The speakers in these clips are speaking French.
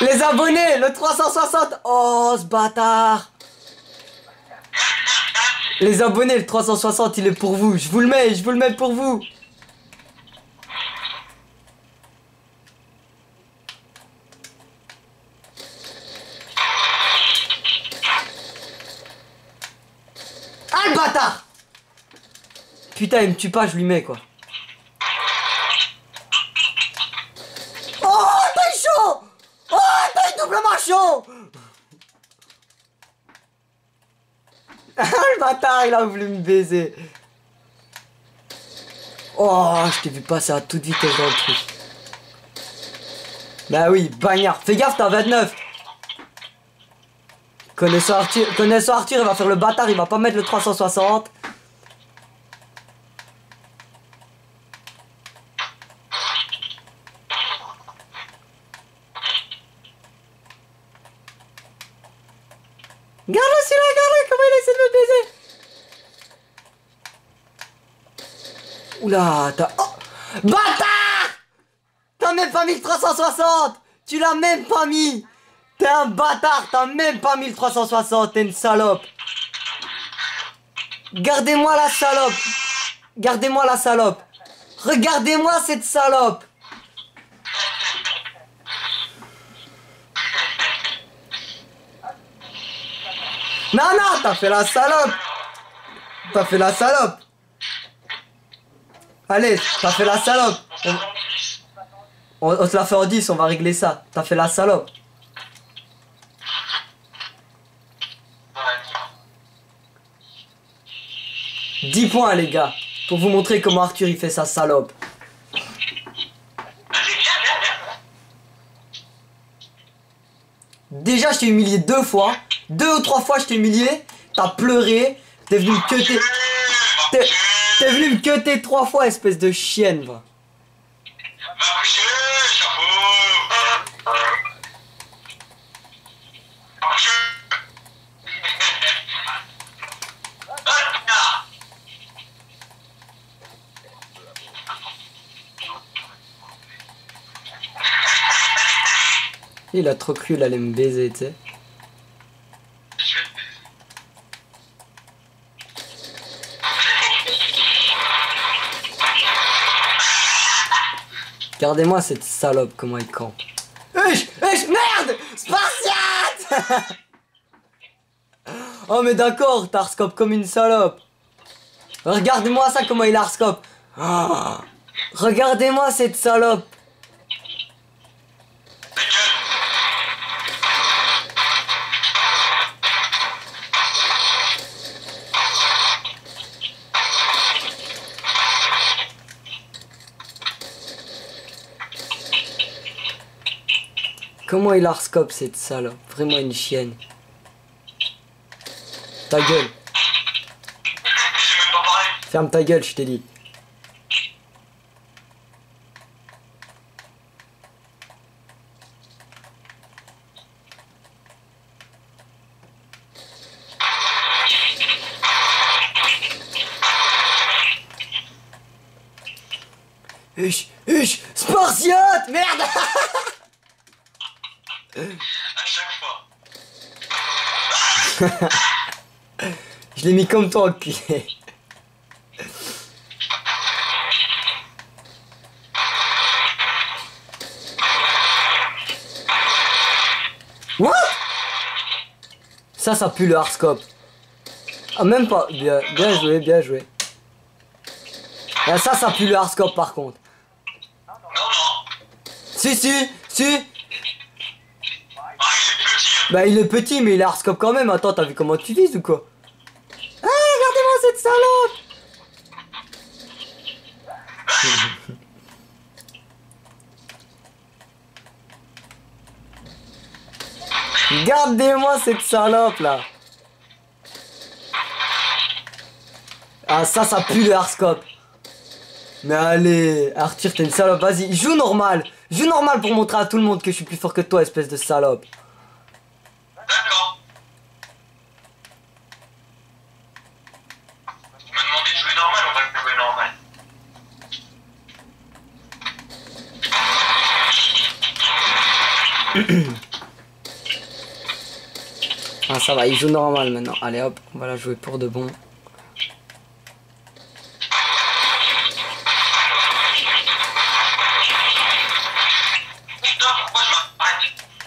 Les abonnés, le 360 Oh, ce bâtard Les abonnés, le 360, il est pour vous. Je vous le mets, je vous le mets pour vous. Ah, le bâtard Putain, il me tue pas, je lui mets, quoi. Oh, t'es chaud Oh, t'es Ah, le bâtard, il a voulu me baiser. Oh, je t'ai vu passer à toute vitesse dans le truc. Bah oui, bagnard. Fais gaffe, t'as 29. Connaissant Arthur, connaissant Arthur, il va faire le bâtard, il va pas mettre le 360. Regarde-le celui-là, regarde-le comment il essaie de me baiser. Oula, t'as... Oh Bâtard T'as même pas mis le 360 Tu l'as même pas mis. T'es un bâtard, t'as même pas mis le 360, t'es une salope. Gardez-moi la salope. Gardez-moi la salope. Regardez-moi cette salope Non, non, t'as fait la salope. T'as fait la salope. Allez, t'as fait la salope. On, te l'a fait en 10, on va régler ça. T'as fait la salope. 10 points les gars, pour vous montrer comment Arthur il fait sa salope. Déjà je t'ai humilié deux fois, deux ou trois fois je t'ai humilié, t'as pleuré, t'es venu me cuter. T'es venu me cuter trois fois espèce de chienne va. Il a trop cru il allait me baiser tu sais. Regardez-moi cette salope comment il campe. Wesh Wesh Merde Spartiate Oh mais d'accord, t'arscope comme une salope. Regardez-moi ça comment il arscope. Ah. Regardez-moi cette salope. Comment il arscope cette salope? Vraiment une chienne. Ta gueule. Ferme ta gueule, je t'ai dit. Huch, huch, Spartiate Merde À chaque fois. Je l'ai mis comme toi, enculé. What? Ça, ça pue le hardscope. Ah, même pas. Bien, bien joué, bien joué. Ah, ça, ça pue le hardscope par contre. Non, non. Si, si, si. Ah, il est petit. hein. Bah, il est petit, mais il a hardscope quand même. Attends, t'as vu comment tu vises ou quoi Ah, regardez-moi cette salope Regardez-moi cette salope là. Ah ça ça pue le hardscope Mais allez Arthur t'es une salope. Vas-y joue normal. Joue normal pour montrer à tout le monde que je suis plus fort que toi espèce de salope D'accord. Tu m'as demandé de jouer normal, on va jouer normal. Ah ça va, il joue normal maintenant. Allez hop, on va la jouer pour de bon.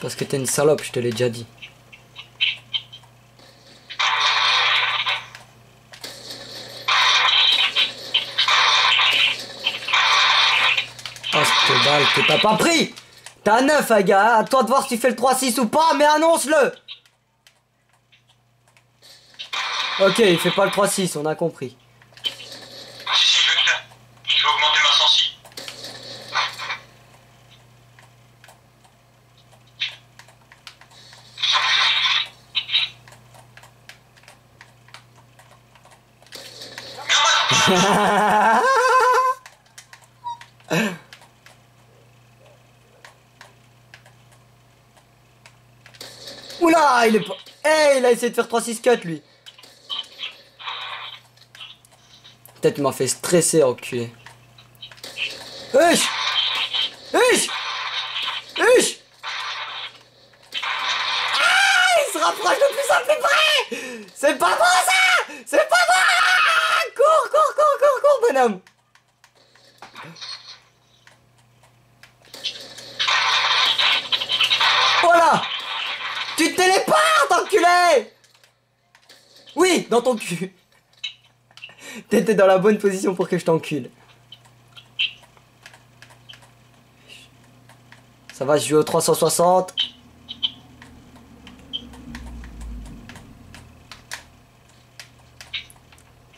Parce que t'es une salope, je te l'ai déjà dit. Oh cette balle t'as pas pris T'as 9 hein, gars, à toi de voir si tu fais le 3-6 ou pas, mais annonce-le Ok, il fait pas le 3-6, on a compris. Si, si, je le faire. Je vais augmenter ma sensi. Oula, il est pas... Eh, il a essayé de faire 3-6 cut, lui. Peut-être il m'a fait stresser, enculé. Huch Huch Huch Ah, il se rapproche de plus en plus près! C'est pas bon, ça! C'est pas bon! Cours, cours, cours, cours, cours, bonhomme! Voilà! Tu te téléportes, enculé! Oui, dans ton cul T'étais dans la bonne position pour que je t'encule. Ça va, je joue au 360.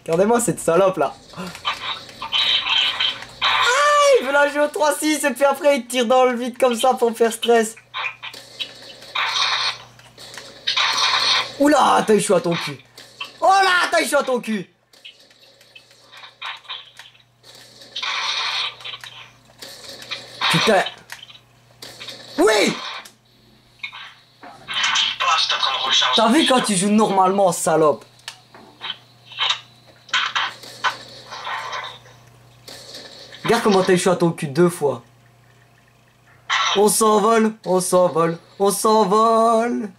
Regardez-moi cette salope là. Ah, il veut la jouer au 3-6 et puis après il tire dans le vide comme ça pour me faire stress. Oula, t'as échoué à ton cul. Oh là, t'as échoué à ton cul. Putain. Oui. T'as vu quand tu joues normalement, salope? Regarde comment t'as échoué à ton cul deux fois. On s'envole, on s'envole, on s'envole.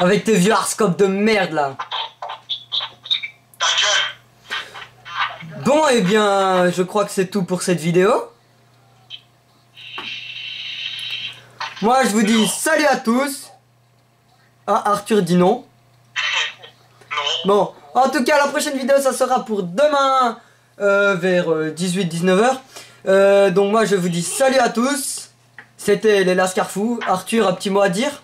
Avec tes vieux hardscopes de merde là. Bon, eh bien, je crois que c'est tout pour cette vidéo. Moi, je vous dis salut à tous. Ah, Arthur dit non. Non. Bon, en tout cas, la prochaine vidéo, ça sera pour demain euh, vers 18-19h. donc, moi, je vous dis salut à tous. C'était les Lascarfou. Arthur, un petit mot à dire?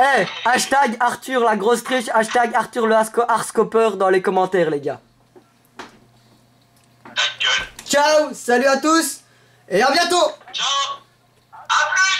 hey, hashtag Arthur la grosse triche, hashtag Arthur le Arscoper dans les commentaires, les gars. Ciao, salut à tous et à bientôt. Ciao, à plus.